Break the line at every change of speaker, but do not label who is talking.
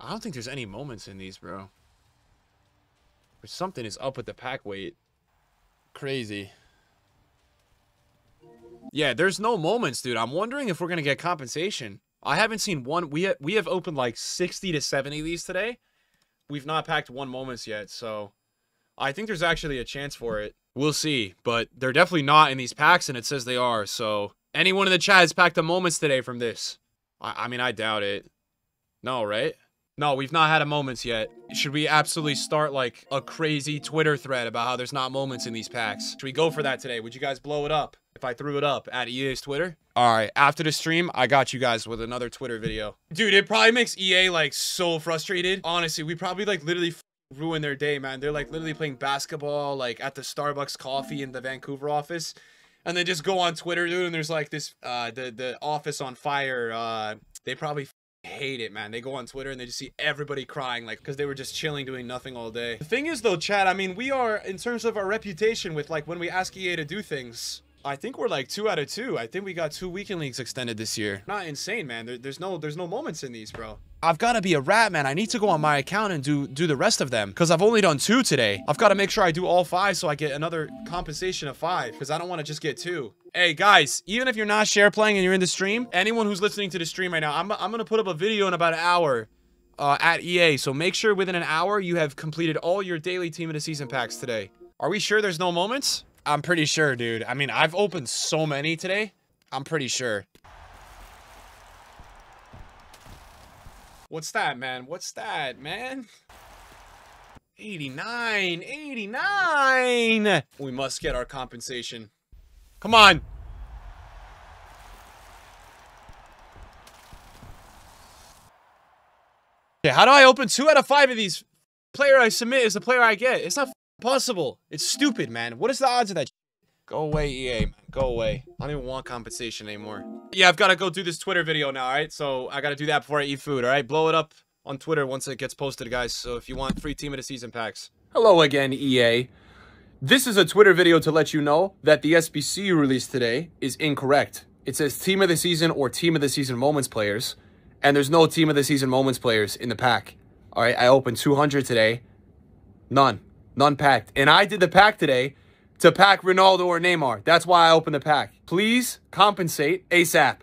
I don't think there's any moments in these, bro. Something is up with the pack weight. Crazy. Yeah, there's no moments, dude. I'm wondering if we're gonna get compensation. I haven't seen one. We ha we have opened like 60 to 70 of these today. We've not packed one moments yet, so I think there's actually a chance for it. We'll see, but they're definitely not in these packs, and it says they are. So anyone in the chat has packed the moments today from this? I, I mean, I doubt it. No, right? No, we've not had a moments yet. Should we absolutely start like a crazy Twitter thread about how there's not moments in these packs? Should we go for that today? Would you guys blow it up if I threw it up at EA's Twitter? All right, after the stream, I got you guys with another Twitter video. Dude, it probably makes EA like so frustrated. Honestly, we probably like literally ruin their day, man. They're like literally playing basketball like at the Starbucks coffee in the Vancouver office. And then just go on Twitter, dude, and there's like this uh the the office on fire. Uh they probably hate it, man. They go on Twitter and they just see everybody crying, like, because they were just chilling, doing nothing all day. The thing is, though, Chad, I mean, we are, in terms of our reputation with, like, when we ask EA to do things, I think we're like two out of two. I think we got two weekend leagues extended this year. Not insane, man. There, there's no there's no moments in these, bro. I've got to be a rat, man. I need to go on my account and do do the rest of them because I've only done two today. I've got to make sure I do all five so I get another compensation of five because I don't want to just get two. Hey, guys, even if you're not share playing and you're in the stream, anyone who's listening to the stream right now, I'm, I'm going to put up a video in about an hour uh, at EA. So make sure within an hour you have completed all your daily team of the season packs today. Are we sure there's no moments? I'm pretty sure, dude. I mean, I've opened so many today. I'm pretty sure. What's that, man? What's that, man? 89, 89. We must get our compensation. Come on. Okay, how do I open two out of five of these? Player I submit is the player I get. It's not possible. It's stupid, man. What is the odds of that? Go away, EA, man. Go away. I don't even want compensation anymore. Yeah, I've got to go do this Twitter video now, alright? So I got to do that before I eat food, alright? Blow it up on Twitter once it gets posted, guys. So if you want free Team of the Season packs. Hello again, EA. This is a Twitter video to let you know that the SBC you released today is incorrect. It says Team of the Season or Team of the Season Moments players, and there's no Team of the Season Moments players in the pack. Alright, I opened 200 today. None. None packed. And I did the pack today to pack Ronaldo or Neymar. That's why I opened the pack. Please compensate ASAP.